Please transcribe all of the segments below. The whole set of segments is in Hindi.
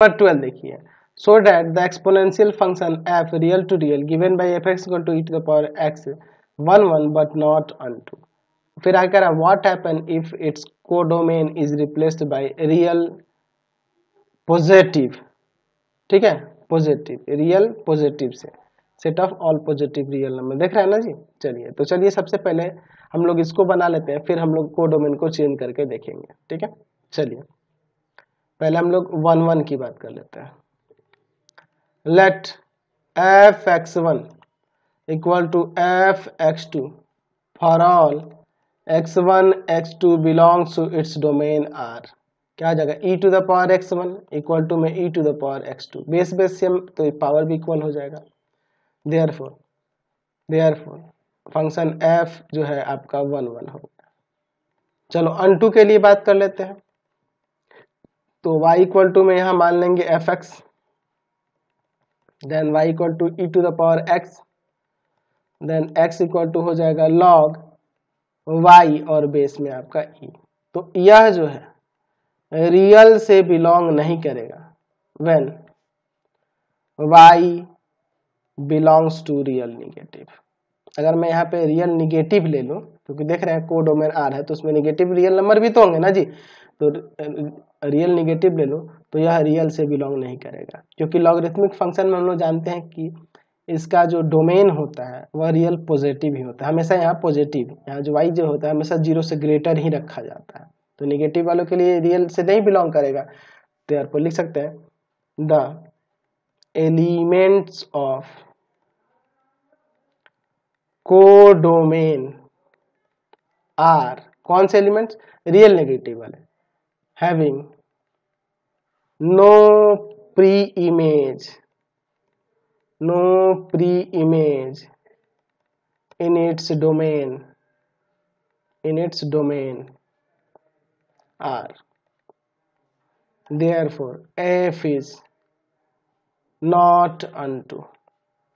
नंबर ट्वेल्व देखिए। So that the exponential function f real to real given by f x to e to the power x one one but not onto फिर है what happen if its codomain is replaced by real positive ठीक है? पॉजिटिव रियल पॉजिटिव से। Set of all positive real number देख रहे हैं ना जी? चलिए तो चलिए सबसे पहले हम लोग इसको बना लेते हैं, फिर हम लोग कोडोमेन को चेंज करके देखेंगे। ठीक है? चलिए। पहले हम लोग वन वन की बात कर लेते हैं। Let f x one equal to f x two for all x one x two belongs to its domain R क्या आ जाएगा? E to the power x one equal to में e to the power x two base base same तो पावर भी इक्वल हो जाएगा। Therefore therefore function f जो है आपका वन वन हो गया। चलो अन टू के लिए बात कर लेते हैं। तो y इक्वल टू में यहाँ मान लेंगे f x then y equal to e to the power x then x equal to हो जाएगा log y और बेस में आपका e. तो यह जो है रियल से बिलोंग नहीं करेगा when y belongs to real negative अगर मैं यहाँ पे रियल निगेटिव ले लूँ क्योंकि देख रहे हैं को डोमेन आर है तो उसमें निगेटिव रियल नंबर भी तो होंगे ना जी। तो रियल निगेटिव ले लो तो यह रियल से बिलोंग नहीं करेगा। क्योंकि लॉगरिथमिक फ़ंक्शन में हम लोग जानते हैं कि इसका जो डोमेन होता है, वह रियल पॉजिटिव ही होता है। हमेशा यहाँ पॉजिटिव यहाँ जो वाई जो होता है, हमेशा ज़ीरो से ग्रेटर ही रखा जाता है। तो निगेटिव वालों के लिए रियल से नहीं बिलोंग करेगा। तो यार को लिख सकते हैं the elements of codomain are कौन से एलिमेंट्स रियल नेगेटिव वाले। Having no pre image no pre image in its domain in its domain are therefore, f is not unto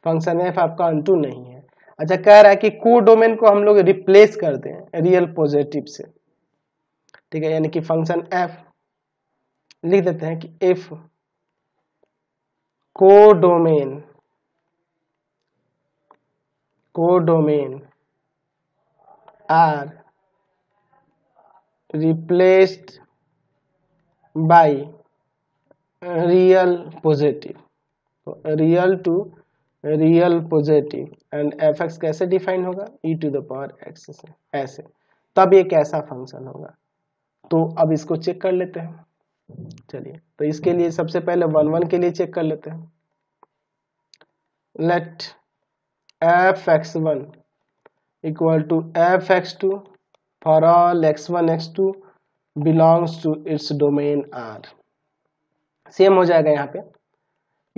function f आपका अनटू नहीं है। अच्छा कह रहा है कि को डोमेन को हम लोग रिप्लेस कर दें रियल पॉजिटिव से। ठीक है, यानी कि फ़ंक्शन एफ़ लिख देते हैं कि f codomain codomain R replaced by real positive real to real positive and f x कैसे डिफाइन होगा? E to the power x से, ऐसे। तब ये कैसा फ़ंक्शन होगा। तो अब इसको चेक कर लेते हैं। चलिए तो इसके लिए सबसे पहले वन वन के लिए चेक कर लेते हैं। To f x two for all x one x two belongs to its domain R same हो जाएगा यहाँ पे।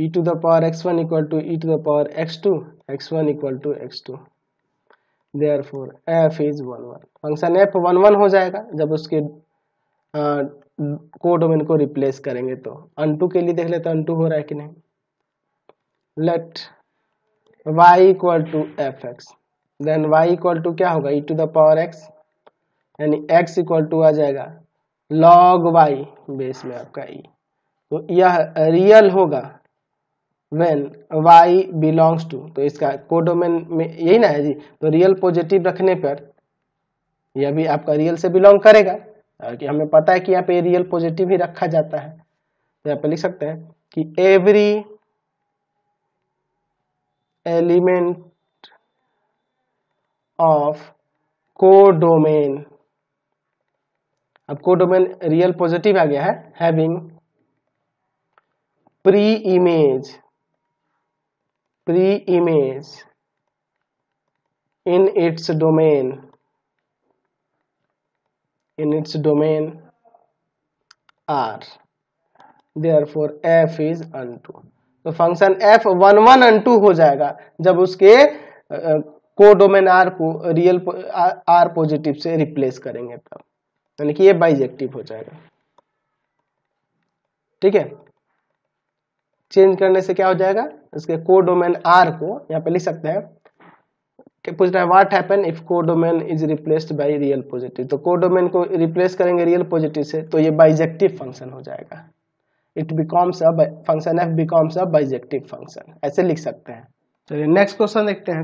E to the power x1 equal to e to the power x2 x1 equal to x2 therefore, f is 1 1 function f 1 1 हो जाएगा, जब उसके को डोमेन को रिप्लेस करेंगे तो। अनटू के लिए देख लेते हैं अनटू हो रहा है कि नहीं। Let y equal to f x then y equal to क्या होगा? e to the power x. यानी x इक्वल टू आ जाएगा log y बेस में आपका e. तो यह रियल होगा। वेन वाई बिलोंग्स टू तो इसका कोडोमेन में यही ना है जी। तो रियल पॉजिटिव रखने पर यह भी आपका रियल से बिलोंग करेगा। कि हमें पता है कि यहाँ पे रियल पॉजिटिव ही रखा जाता है। तो यहाँ पे लिख सकते हैं कि एवरी एलिमेंट ऑफ़ कोडोमेन अब कोडोमेन रियल पॉजिटिव आ गया है having pre image pre-image in its domain, in its domain R. Therefore, f is unto तो function f one one onto हो जाएगा जब उसके को डोमेन आर को रियल आर पॉजिटिव से रिप्लेस करेंगे तब। यानी कि ये बाइजेक्टिव हो जाएगा। ठीक है? चेंज करने से क्या हो जाएगा? इसके को डोमेन आर को यहाँ पे लिख सकते हैं। पूछ रहा है what happen if codomain is replaced by real positive तो को डोमेन को रिप्लेस करेंगे रियल पॉजिटिव से तो ये बाइजेक्टिव फ़ंक्शन हो जाएगा। It becomes a function f becomes a bijective function ऐसे लिख सकते हैं। चलिए नेक्स्ट क्वेश्चन देखते हैं।